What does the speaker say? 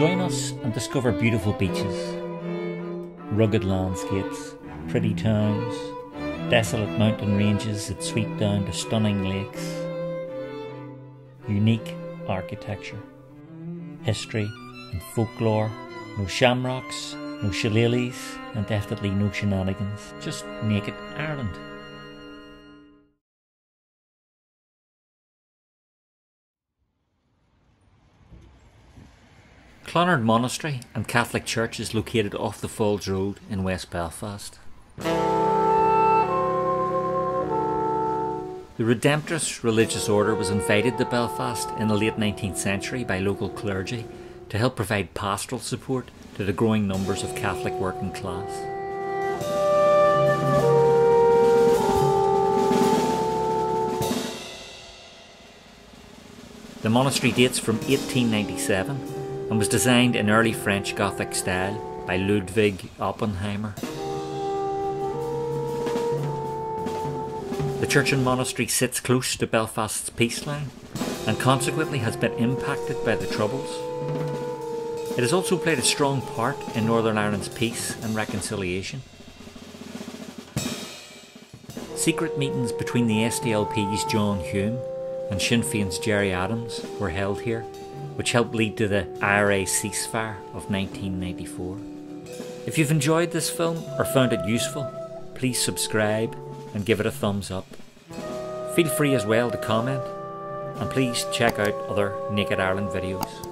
Join us and discover beautiful beaches, rugged landscapes, pretty towns, desolate mountain ranges that sweep down to stunning lakes, unique architecture, history and folklore, no shamrocks, no shillelaghs, and definitely no shenanigans, just naked Ireland. Clonard Monastery and Catholic Church is located off the Falls Road in West Belfast. The Redemptorist religious order was invited to Belfast in the late 19th century by local clergy to help provide pastoral support to the growing numbers of Catholic working class. The monastery dates from 1897 and was designed in early French Gothic style by Ludwig Oppenheimer. The church and monastery sits close to Belfast's peace line and consequently has been impacted by the Troubles. It has also played a strong part in Northern Ireland's peace and reconciliation. Secret meetings between the SDLP's John Hume and Sinn Féin's Gerry Adams were held here, which helped lead to the IRA ceasefire of 1994. If you've enjoyed this film or found it useful, please subscribe and give it a thumbs up. Feel free as well to comment, and please check out other Naked Ireland videos.